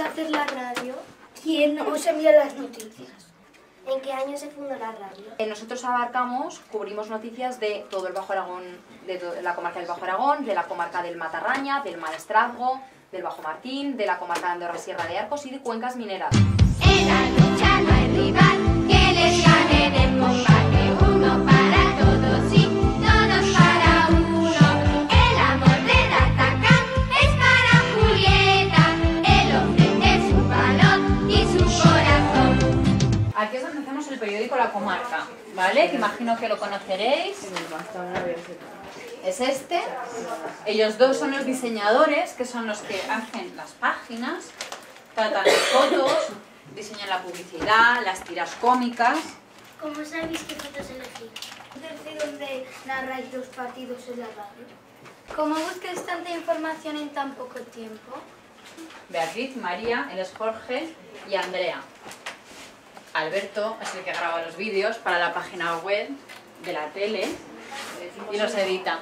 a hacer la radio? ¿Quién os envía las noticias? ¿En qué año se fundó la radio? Eh, nosotros abarcamos, cubrimos noticias de todo el Bajo Aragón, de la comarca del Bajo Aragón, de la comarca del Matarraña, del Maestrazgo, del Bajo Martín, de la comarca de Andorra Sierra de Arcos y de cuencas mineras. El periódico La Comarca, ¿vale? Que imagino que lo conoceréis. Es este. Ellos dos son los diseñadores, que son los que hacen las páginas, tratan las fotos, diseñan la publicidad, las tiras cómicas. ¿Cómo sabéis qué fotos elegir? Desde donde narráis los partidos en la radio. ¿Cómo buscáis tanta información en tan poco tiempo? Beatriz, María, él es Jorge y Andrea. Alberto es el que graba los vídeos para la página web de la tele y los edita.